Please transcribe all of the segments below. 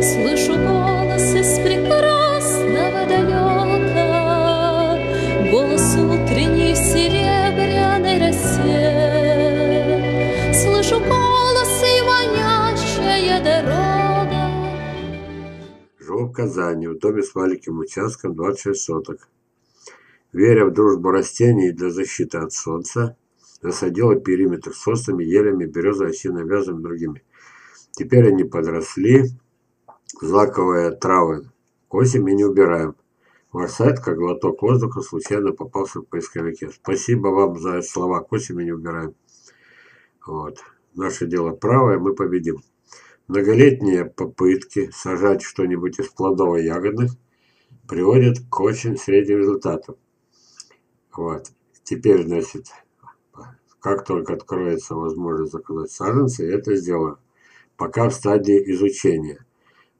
Слышу голос из прекрасного далека, Голос утренний в серебряной росе. Слышу голос и манящая дорога. В Казани, в доме с маленьким участком 26 соток. Веря в дружбу растений для защиты от солнца, засадила периметр соснами, елями, березой, осиной, вязом и другими. Теперь они подросли, злаковые травы косим и не убираем. Ваш как глоток воздуха, случайно попавший в поисковике. Спасибо вам за слова. Косим и не убираем. Вот. Наше дело правое, мы победим. Многолетние попытки сажать что-нибудь из плодово-ягодных приводят к очень средним результатам. Вот. Теперь, значит, как только откроется возможность заказать саженцы, я это сделаю. Пока в стадии изучения.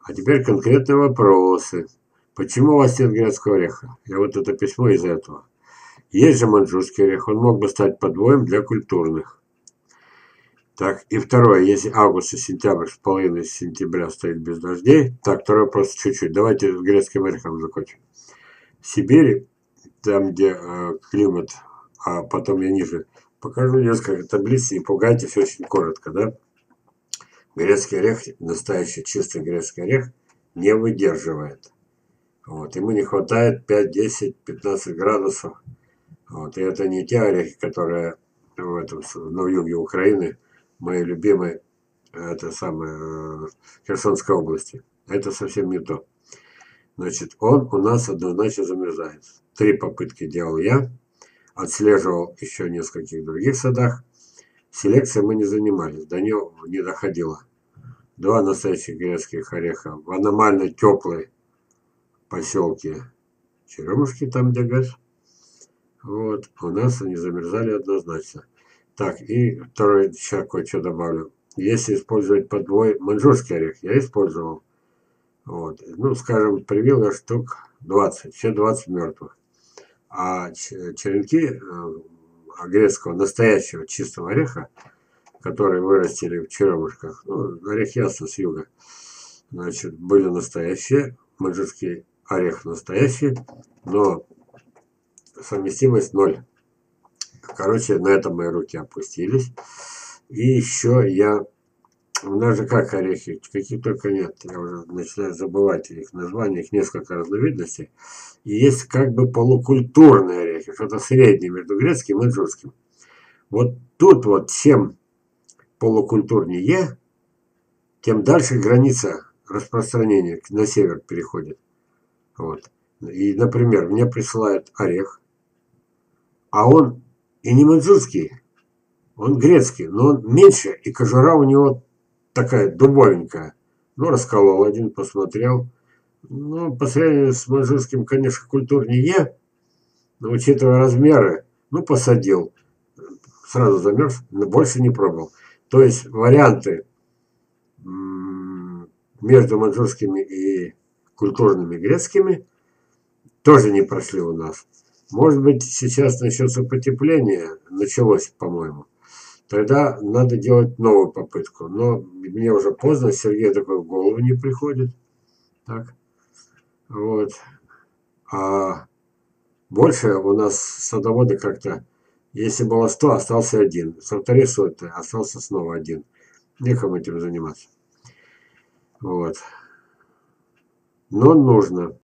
А теперь конкретные вопросы. Почему у вас нет грецкого ореха? Я вот это письмо из этого. Есть же манчжурский орех, он мог бы стать подвоем для культурных. Так, и второе, если август и сентябрь с половиной сентября стоит без дождей, так, второй вопрос чуть-чуть, давайте с грецким орехом закончим. В Сибири, там, где э, климат, а потом я ниже, покажу несколько таблиц, не пугайтесь, очень коротко, да? Грецкий орех, настоящий чистый грецкий орех, не выдерживает. Вот, ему не хватает 5, 10, 15 градусов. Вот, и это не те орехи, которые в этом, на юге Украины, мои любимые, это самое, Херсонской области. Это совсем не то. Значит, он у нас однозначно замерзает. Три попытки делал я, отслеживал еще в нескольких других садах. Селекцией мы не занимались, до нее не доходило. Два настоящих грецких ореха в аномально теплой поселке Черемушки, там где газ. Вот, у нас они замерзали однозначно. Так, и второй еще кое-что добавлю. Если использовать подвой манжурский орех, я использовал. Вот, ну, скажем, привил я штук 20, все 20 мертвых. А черенки э, грецкого настоящего чистого ореха, которые вырастили в черемушках, ну, орех ясно с юга, значит, были настоящие, манжурский орех настоящий, но совместимость ноль. Короче, на этом мои руки опустились. И еще я... У нас же как орехи, каких только нет. Я уже начинаю забывать их названия, их несколько разновидностей. И есть как бы полукультурные орехи, что-то среднее между грецким и маньчжурским. Вот тут вот чем полукультурнее, тем дальше граница распространения на север переходит. Вот. И, например, мне присылают орех, а он и не маньчжурский, он грецкий, но он меньше, и кожура у него такая дубовенькая. Ну, расколол один, посмотрел. Ну, по сравнению с маньчжурским, конечно, культурнее, но учитывая размеры, ну, посадил. Сразу замерз, но больше не пробовал. То есть варианты между маньчжурскими и культурными грецкими тоже не прошли у нас. Может быть, сейчас начнется потепление, началось, по-моему. Тогда надо делать новую попытку. Но мне уже поздно, Сергей такой в голову не приходит. Так. Вот. А больше у нас садоводы как-то, если было 100, остался один. Со второй соты остался снова один. Некому этим заниматься. Вот. Но нужно.